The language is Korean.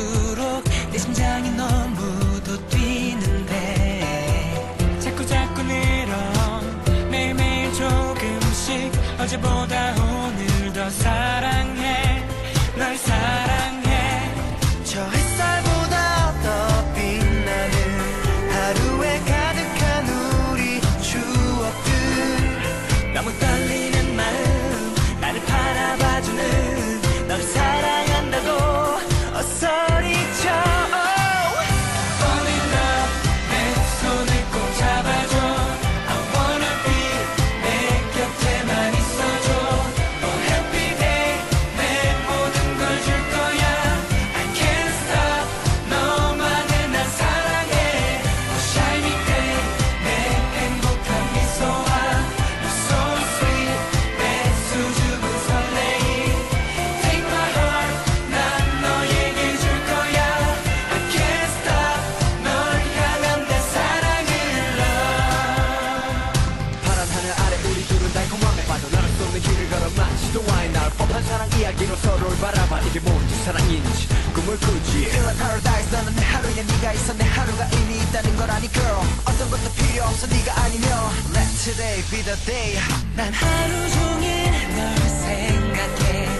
갈수록 내 심장이 너무도 뛰는데 자꾸 자꾸 늘어 매일매일 조금씩 어제보다 오늘 더 사랑해 널 사랑해 저 햇살보다 더 빛나는 하루에 가득한 우리 추억들 나무 따 이야기로 서로를 바라봐. 이게 뭔지 사랑인지 꿈을 꾸지. Feel like paradise 너는 내 하루에 네가 있어. 내 하루가 이미 있다는 걸 아니 girl. 어떤 것도 필요 없어. 네가 아니면 Let today be the day. 난 하루 종일 널 생각해